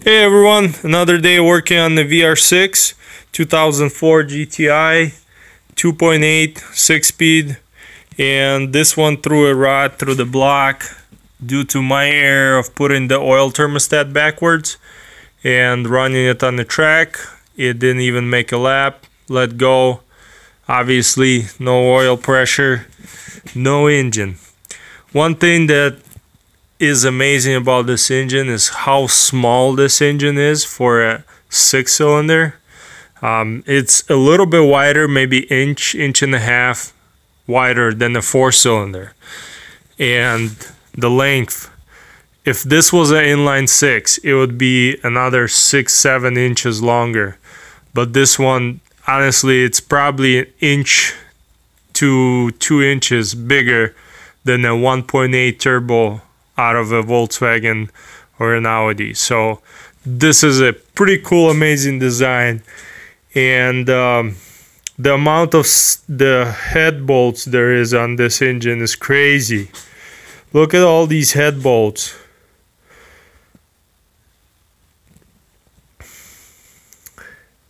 Hey everyone, another day working on the VR6 2004 GTI 2.8 6 speed and this one threw a rod through the block due to my error of putting the oil thermostat backwards and running it on the track. It didn't even make a lap. Let go. Obviously no oil pressure no engine. One thing that is amazing about this engine is how small this engine is for a six cylinder. Um, it's a little bit wider, maybe inch, inch and a half wider than the four cylinder. And the length, if this was an inline six, it would be another six, seven inches longer. But this one, honestly, it's probably an inch to two inches bigger than a 1.8 turbo out of a Volkswagen or an Audi. So this is a pretty cool, amazing design, and um, the amount of the head bolts there is on this engine is crazy. Look at all these head bolts.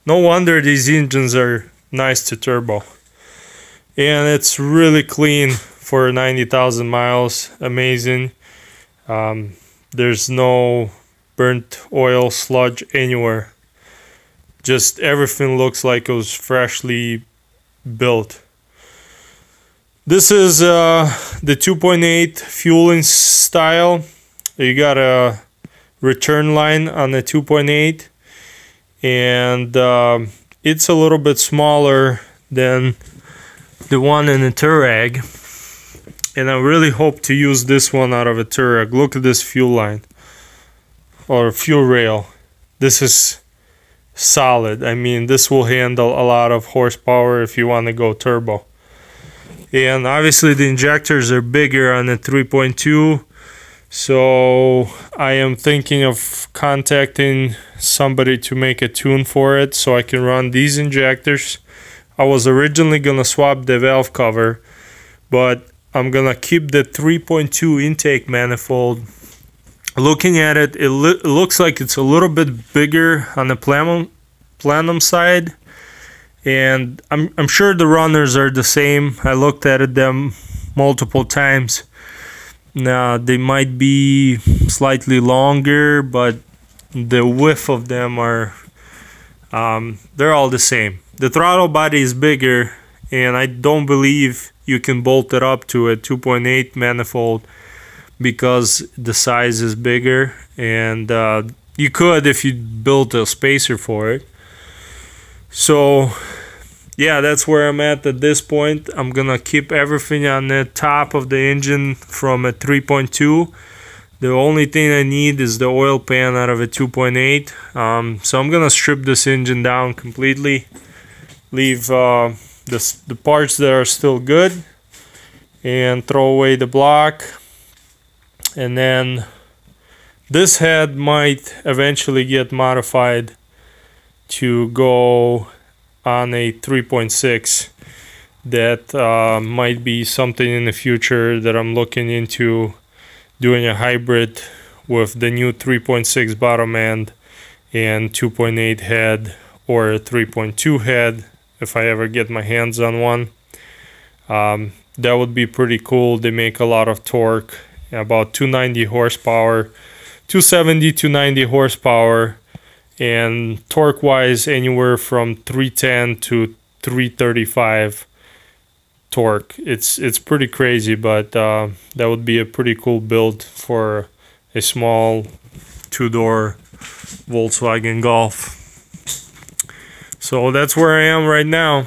No wonder these engines are nice to turbo. And it's really clean for 90,000 miles. Amazing. Um, there's no burnt oil sludge anywhere. Just everything looks like it was freshly built. This is uh, the 2.8 fueling style. You got a return line on the 2.8 and uh, it's a little bit smaller than the one in the Touareg and I really hope to use this one out of a Touareg. Look at this fuel line or fuel rail. This is solid. I mean, this will handle a lot of horsepower if you want to go turbo. And obviously the injectors are bigger on the 3.2. So I am thinking of contacting somebody to make a tune for it so I can run these injectors. I was originally going to swap the valve cover, but I'm gonna keep the 3.2 intake manifold. Looking at it, it, lo looks like it's a little bit bigger on the plenum, plenum side. And I'm, I'm sure the runners are the same. I looked at them multiple times. Now, they might be slightly longer, but the width of them are, um, they're all the same. The throttle body is bigger, and I don't believe you can bolt it up to a 2.8 manifold because the size is bigger and uh, you could if you built a spacer for it. So yeah that's where i'm at at this point. I'm gonna keep everything on the top of the engine from a 3.2 the only thing i need is the oil pan out of a 2.8 um, so i'm gonna strip this engine down completely leave uh, the, the parts that are still good and throw away the block. And then this head might eventually get modified to go on a 3.6 that uh, might be something in the future that I'm looking into doing a hybrid with the new 3.6 bottom end and 2.8 head or a 3.2 head if I ever get my hands on one. Um, that would be pretty cool. They make a lot of torque, about 290 horsepower, 270 to 90 horsepower, and torque wise, anywhere from 310 to 335 torque. It's it's pretty crazy, but uh, that would be a pretty cool build for a small two door Volkswagen Golf. So that's where I am right now.